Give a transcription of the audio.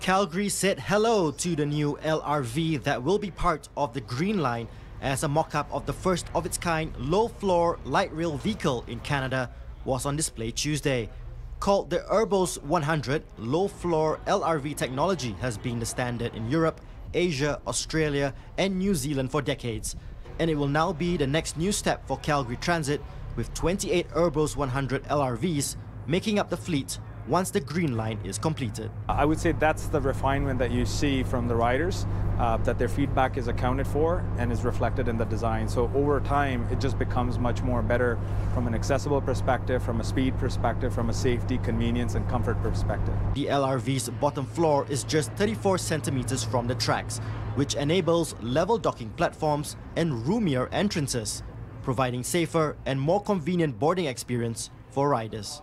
Calgary said hello to the new LRV that will be part of the Green Line as a mock-up of the first of its kind low-floor light rail vehicle in Canada was on display Tuesday. Called the Urbos 100, low-floor LRV technology has been the standard in Europe, Asia, Australia and New Zealand for decades. And it will now be the next new step for Calgary Transit with 28 Urbos 100 LRVs making up the fleet once the green line is completed. I would say that's the refinement that you see from the riders, uh, that their feedback is accounted for and is reflected in the design. So over time, it just becomes much more better from an accessible perspective, from a speed perspective, from a safety, convenience and comfort perspective. The LRV's bottom floor is just 34 centimeters from the tracks, which enables level docking platforms and roomier entrances, providing safer and more convenient boarding experience for riders.